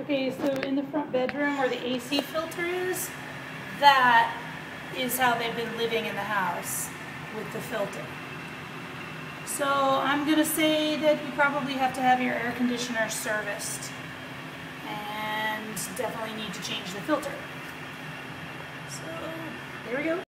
Okay, so in the front bedroom where the AC filter is, that is how they've been living in the house with the filter. So I'm gonna say that you probably have to have your air conditioner serviced and definitely need to change the filter. So there we go.